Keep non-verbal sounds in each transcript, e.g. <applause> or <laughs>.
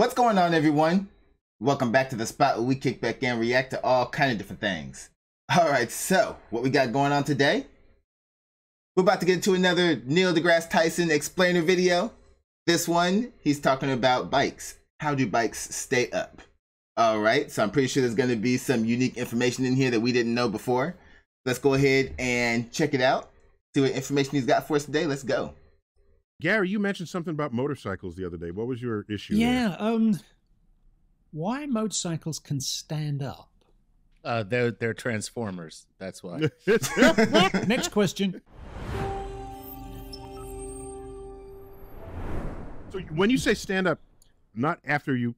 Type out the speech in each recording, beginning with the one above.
What's going on, everyone? Welcome back to the spot where we kick back and react to all kind of different things. All right, so what we got going on today? We're about to get into another Neil deGrasse Tyson explainer video. This one, he's talking about bikes. How do bikes stay up? All right, so I'm pretty sure there's going to be some unique information in here that we didn't know before. Let's go ahead and check it out. See what information he's got for us today. Let's go. Gary, you mentioned something about motorcycles the other day. What was your issue? Yeah, um, why motorcycles can stand up? Uh, they're they're transformers. That's why. <laughs> <laughs> Next question. So when you say stand up, not after you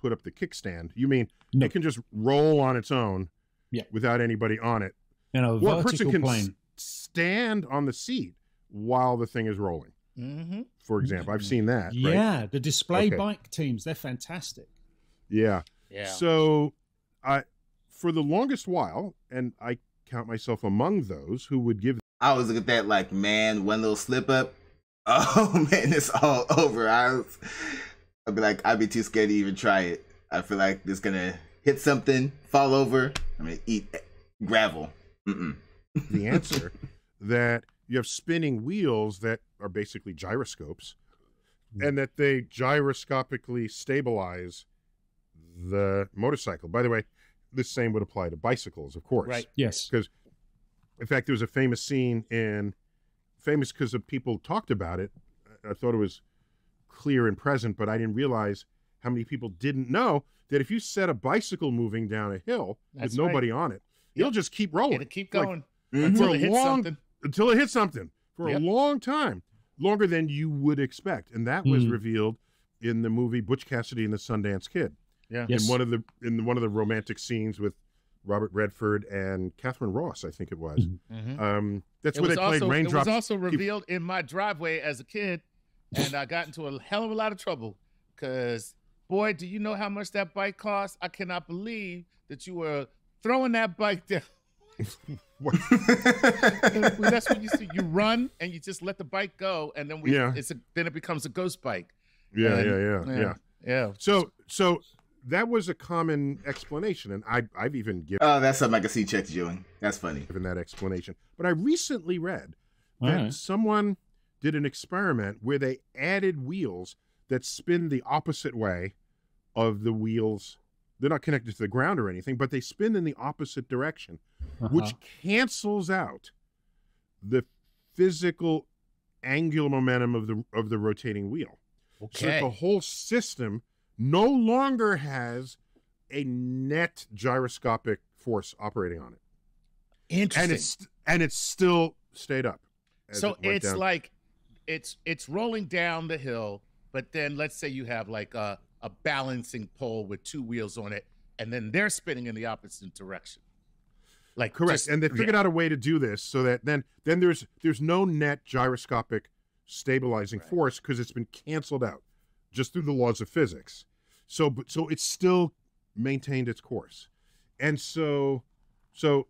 put up the kickstand, you mean No. it can just roll on its own, Yeah. without anybody on it. In a Well, a person vertical can plane. s- stand on the seat while the thing is rolling. Mm-hmm. For example, I've seen that. right? Yeah, the display Okay. bike teams, they're fantastic. Yeah. Yeah. So, I for the longest while, and I count myself among those who would give I was looking at that like, man, one little slip up. <laughs> Oh man, it's all over. I was, I'd be like, I'd be too scared to even try it. I feel like it's gonna hit something, fall over. I'm gonna eat gravel. Mm-mm. the answer <laughs> that you have spinning wheels that are basically gyroscopes and that they gyroscopically stabilize the motorcycle. By the way, the same would apply to bicycles, of course. Right. Yes. Because, in fact, there was a famous scene in famous because of people talked about it. I thought it was clear and present, but I didn't realize how many people didn't know that if you set a bicycle moving down a hill That's with nobody on it, Yep. it'll just keep rolling It'll keep Like, going Mhm. until For it a hits long- something. Until it hits something for Yep. a long time, longer than you would expect, and that was Mm. revealed in the movie Butch Cassidy and the Sundance Kid. Yeah. Yes. In one of the in one of the romantic scenes with Robert Redford and Katharine Ross, I think it was. Mhm. Mhm. Um, that's It where they played also it was also revealed in my driveway as a kid, and I got into a hell of a lot of trouble because boy, do you know how much that bike cost? I cannot believe that you were throwing that bike <laughs> down. <laughs> That's what you see. You run and you just let the bike go, and then we Yeah. it's a, then it becomes a ghost bike. yeah, And- yeah, yeah, yeah, yeah. Yeah. So, so that was a common explanation, and I, I've even given Oh, that's something I can see Chuck doing. That's funny. Given that explanation. But I recently read All that right. someone did an experiment where they added wheels that spin the opposite way of the wheels. They're not connected to the ground or anything, but they spin in the opposite direction, which Uh-huh. cancels out the physical angular momentum of the of the rotating wheel. So the whole system no longer has a net gyroscopic force operating on it, Interesting. and it's and it's still stayed up. so it it's down. like it's it's rolling down the hill but then let's say you have like a, a balancing pole with two wheels on it and then they're spinning in the opposite direction like correct, just- and they figured out a way to do this so that then then there's there's no net gyroscopic stabilizing Right. force because it's been canceled out just through the laws of physics. So but so it's still maintained its course, and so so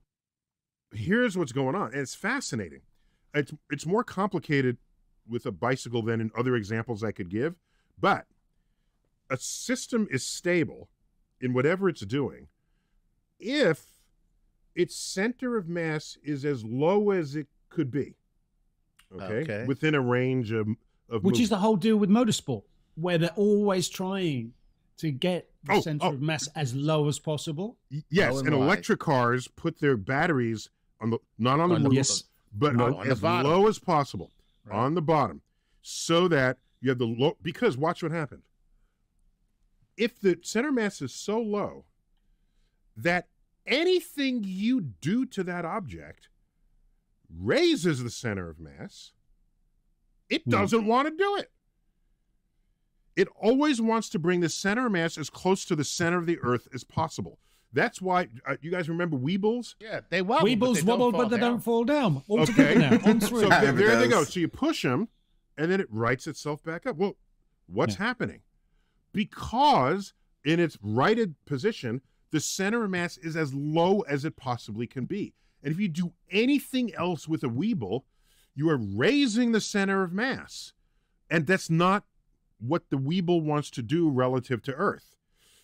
here's what's going on, and it's fascinating. It's it's more complicated with a bicycle than in other examples I could give, but a system is stable in whatever it's doing if its center of mass is as low as it could be. Okay, Okay. within a range of of Which is the whole deal with motorsport, where they're always trying to get the Oh, center oh. of mass as low as possible. Yes, Low and and electric cars put their batteries on the not on the On roof, Yes. but No, on, on the as bottom. low as possible Right. on the bottom, so that you have the low. Because watch what happened. If the center mass is so low that anything you do to that object raises the center of mass, it Hmm. doesn't want to do it. It always wants to bring the center of mass as close to the center of the earth as possible. That's why uh, you guys remember Weebles? yeah they wobble Weebles but they wobble, don't but they fall don't fall down. All together Okay. now. On. <laughs> So Yeah, there, there they go. So you push them, and then it rights itself back up. Well, what's happening? Because in its righted position, the center of mass is as low as it possibly can be. And if you do anything else with a Weeble, you are raising the center of mass. And that's not what the Weeble wants to do relative to Earth.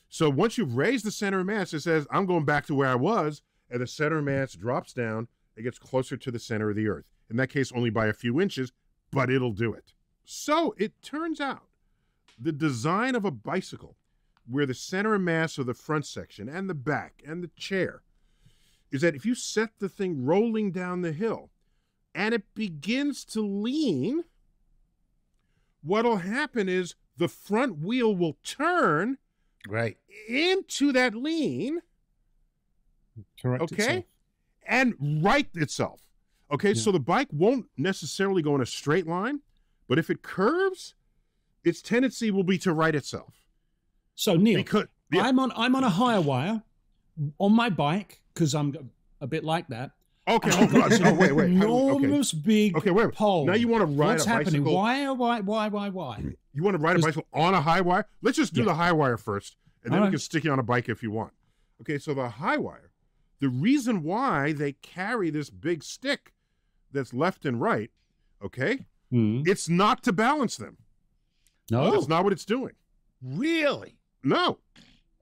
So once you've raised the center of mass, it says, I'm going back to where I was, and the center of mass drops down. It gets closer to the center of the Earth. In that case, only by a few inches, but it'll do it. So it turns out the design of a bicycle, where the center of mass of the front section and the back and the chair, is that if you set the thing rolling down the hill and it begins to lean, what'll happen is the front wheel will turn Right. into that lean Correct. Okay. itself. and right itself. Okay, Yeah. so the bike won't necessarily go in a straight line, but if it curves, its tendency will be to right itself. So Neil, Because yeah, I'm on I'm on a higher wire on my bike because I'm a bit like that. okay, oh, God, this oh, wait, wait, how do- okay, big okay, wait. pole. Now you want to ride a bicycle? What's a happening? bicycle? Why? Why? Why? Why? Why? You want to ride a Just- bicycle on a high wire? Let's just do Yeah. the high wire first, and then we Alright. can stick you on a bike if you want. Okay, so the high wire, the reason why they carry this big stick that's left and right, okay, Hmm. it's not to balance them. No. That's not what it's doing. Really? No.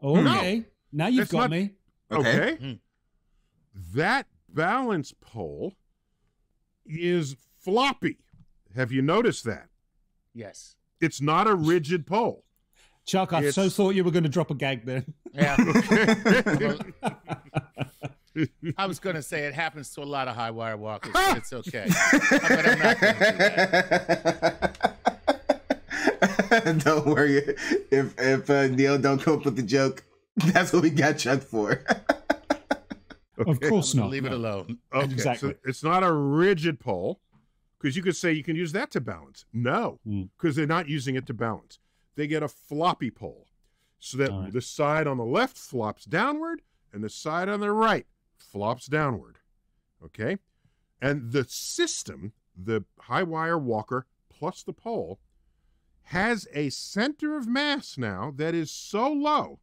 okay. Now you've That's got not- me. Okay. Okay. Hmm. That balance pole is floppy. Have you noticed that? Yes. It's not a rigid pole. Chuck, I so thought you were going to drop a gag there. Yeah. <laughs> I was going to say it happens to a lot of high wire walkers, but it's okay. <laughs> but I'm not going to do that. <laughs> don't worry. If if uh, Neil don't come up with the joke, <laughs> that's what we got Chuck for. <laughs> Of course not. Leave it alone. Okay, Exactly. So it's not a rigid pole because you could say you can use that to balance. No, Hmm. because they're not using it to balance. They get a floppy pole so that All right. the side on the left flops downward and the side on the right flops downward. Okay. And the system, the high wire walker plus the pole, has a center of mass now that is so low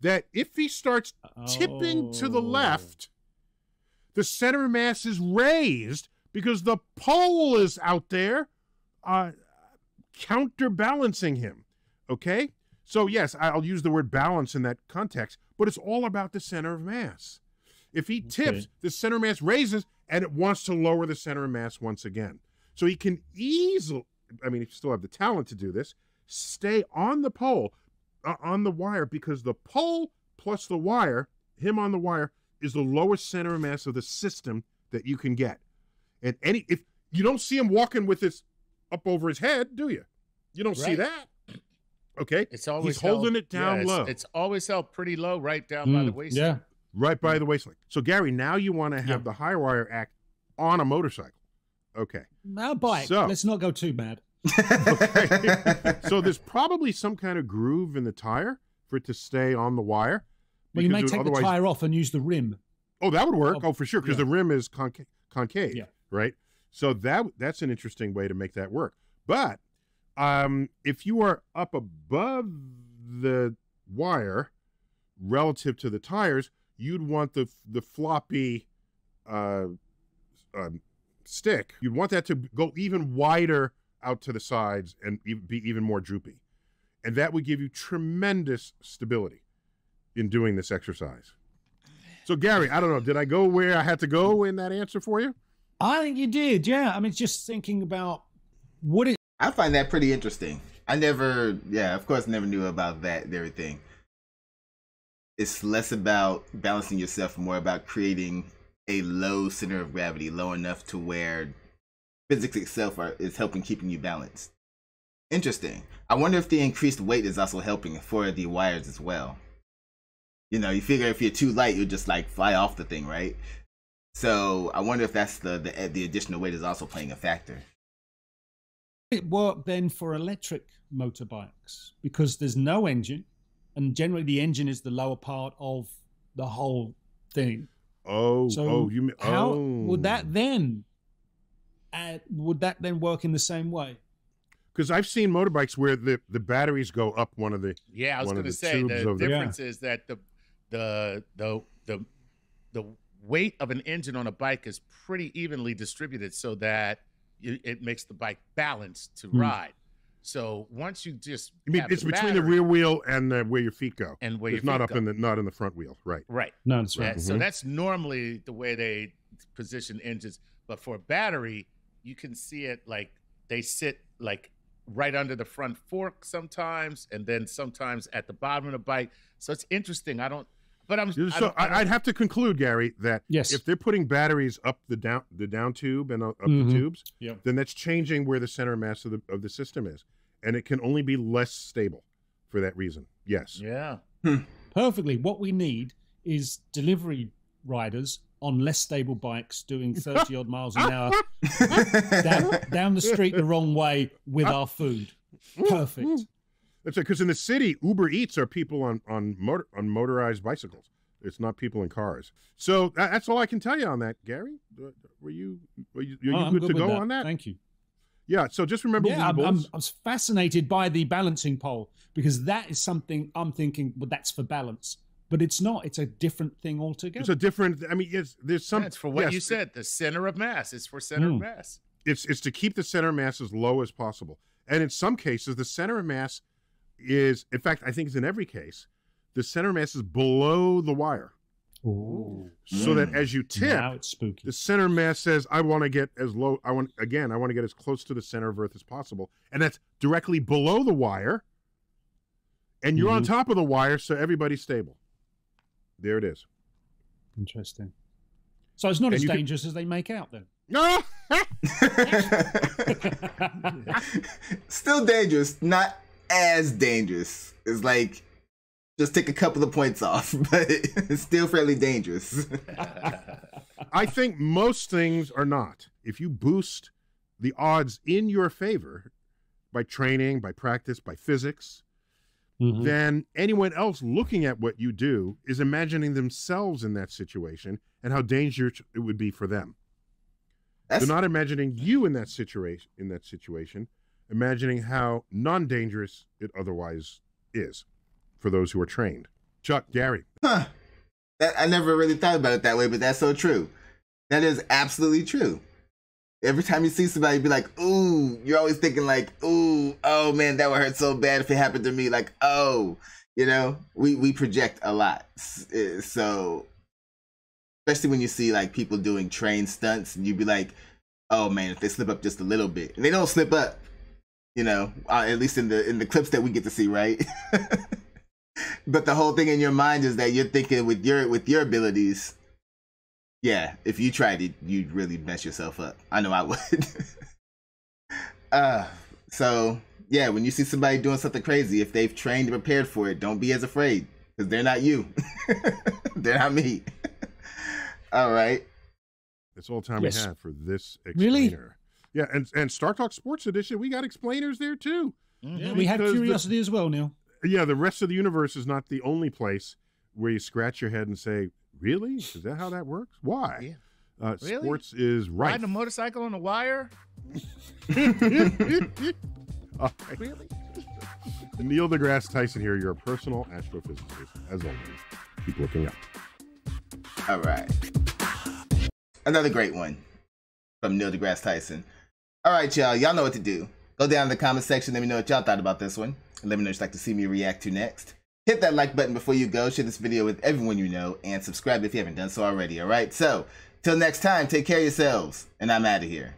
that if he starts tipping to the Oh. left, the center of mass is raised because the pole is out there uh, counterbalancing him. Okay? So, yes, I'll use the word balance in that context, but it's all about the center of mass. If he tips, Okay. the center of mass raises and it wants to lower the center of mass once again. So he can easily, I mean, if you still have the talent to do this, stay on the pole, uh, on the wire, because the pole plus the wire, him on the wire, is the lowest center of mass of the system that you can get. And any, if you don't see him walking with his up over his head, do you? You don't see that. Okay. It's always He's holding it down yeah, it's- low. It's always held pretty low, right down by the Mm, waist. Yeah. right by the waistline. So Gary, now you want to have Yeah. the high wire act on a motorcycle. Okay. Now bike. So- Let's not go too mad. <laughs> so there's probably some kind of groove in the tire for it to stay on the wire. Well, you may take otherwise- the tire off and use the rim. Oh, that would work. Oh, Oh, for sure, because yeah. the rim is conca- concave, Yeah. right? So that that's an interesting way to make that work. But um, if you are up above the wire relative to the tires, you'd want the the floppy uh, um, stick. You'd want that to go even wider out to the sides and be even more droopy, and that would give you tremendous stability in doing this exercise. So Gary, I don't know, did I go where I had to go in that answer for you? I think you did. Yeah. I mean, just thinking about what it I find that pretty interesting. I never, yeah, of course, never knew about that and everything. It's less about balancing yourself, more about creating a low center of gravity, low enough to where physics itself are, is helping keeping you balanced. Interesting. I wonder if the increased weight is also helping for the wires as well. You know, you figure if you're too light, you'll just like fly off the thing, right? So I wonder if that's the the, the additional weight is also playing a factor. it worked then for electric motorbikes because there's no engine and generally the engine is the lower part of the whole thing Oh, so oh, you mean how oh. would that then uh, would that then work in the same way Because I've seen motorbikes where the the batteries go up one of the Yeah, I was going to say the of the- difference is that the the the the the weight of an engine on a bike is pretty evenly distributed, so that you, it makes the bike balanced to Hmm. ride. So once you just I mean, it's the between the rear wheel and uh, where your feet go. and where it's your not feet up go. in the not in the front wheel, right? right. No, that's right. Yeah, So that's normally the way they position engines. But for a battery, you can see it like they sit like right under the front fork sometimes, and then sometimes at the bottom of the bike. So it's interesting. I don't, but I'm. So I I, don't- I'd have to conclude, Gary, that Yes. if they're putting batteries up the down the down tube and uh, up Mhm. the tubes, Yeah. then that's changing where the center mass of the of the system is, and it can only be less stable for that reason. Yes. yeah. Perfectly. What we need is delivery riders on less stable bikes doing <laughs> 30 odd miles an hour <laughs> down, down the street the wrong way with our food. Perfect. That's right. Because in the city, Uber Eats are people on on motor on motorized bicycles. It's not people in cars. So that, that's all I can tell you on that, Gary. Were you were you, are you Oh, I'm good, to with go on that? Thank you. Yeah. So just remember Yeah, I'm, I'm, I was fascinated by the balancing pole because that is something I'm thinking, well, that's for balance. But it's not. It's a different thing altogether. It's a different. I mean, it's, there's some. That's for what yes, you said. The center of mass. It's for center of Mm. mass. It's it's to keep the center of mass as low as possible, and in some cases, the center of mass is, in fact, I think it's in every case, the center mass is below the wire, Ooh. so that Mm. as you tip, Now it's spooky. the center mass says, "I want to get as low. I want again. I want to get as close to the center of Earth as possible," and that's directly below the wire, and you're on Mhm. top of the wire, so everybody's stable. There it is. Interesting. So it's not And as you can- dangerous as they make out then. No. <laughs> <laughs> <laughs> Still dangerous, not as dangerous. It's like just take a couple of points off, <laughs> but it's still fairly dangerous. I think most things are not. If you boost the odds in your favor by training, by practice, by physics, Mhm. then anyone else looking at what you do is imagining themselves in that situation and how dangerous it would be for them. That's They're not imagining you in that situation in that situation, imagining how non-dangerous it otherwise is for those who are trained. Chuck, Gary, huh. That, I never really thought about it that way, but that's so true. That is absolutely true. Every time you see somebody, you'd be like, "Ooh," you're always thinking like, "Ooh, oh man, that would hurt so bad if it happened to me." Like, oh, you know, we we project a lot, uh, so especially when you see like people doing train stunts, and you'd be like, "Oh man, if they slip up just a little bit," and they don't slip up, you know, uh, at least in the in the clips that we get to see, right? <laughs> but the whole thing in your mind is that you're thinking with your with your abilities yeah if you tried it you'd really mess yourself up i know i would <laughs> uh so yeah when you see somebody doing something crazy if they've trained and prepared for it don't be as afraid because they're not you <laughs> they're not me all right that's all time Yes. we have for this explainer. Really? Explainer. Yeah, and and Star Talk Sports Edition, we got explainers there too. Yeah, we had Because the- curiosity as well, Neil. yeah, the rest of the universe is not the only place where you scratch your head and say, "Really? Is that how that works? Why?" Uh, Really? Sports is right. Riding a motorcycle on a wire? <laughs> All right. Really? Neil deGrasse Tyson here, your personal astrophysicist. As always, keep looking up. all right another great one from neil degrasse tyson all right y'all. Y'all know what to do. Go down in the comment section. Let me know what y'all thought about this one. And let me know what you'd like to see me react to next. Hit that like button before you go. Share this video with everyone you know. And subscribe if you haven't done so already. All right. So till next time take care of yourselves. And i'm out of here